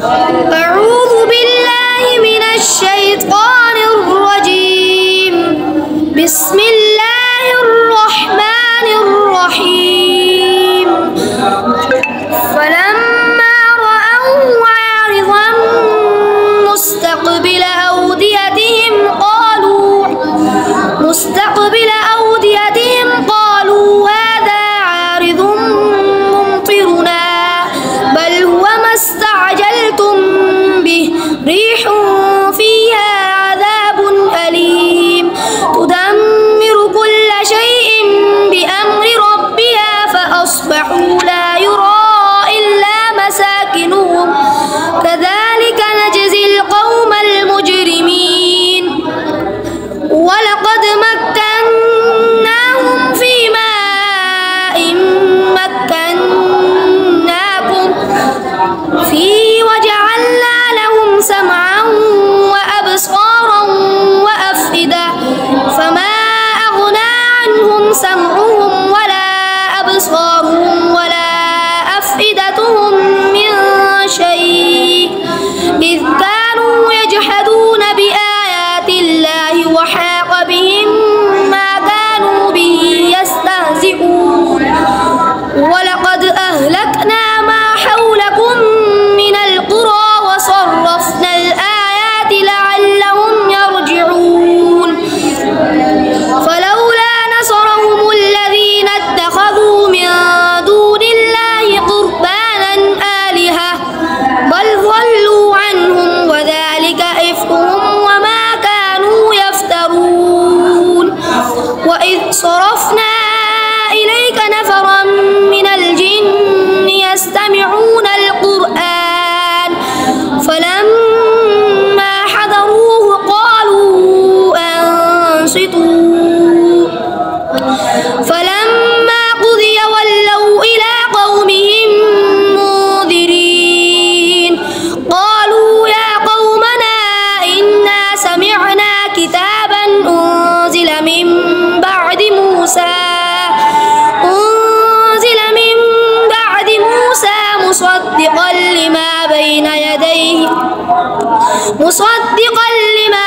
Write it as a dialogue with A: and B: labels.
A: Burn. ولقد ما وإذ صرفنا مصدقا لما بين يديه مصدقا لما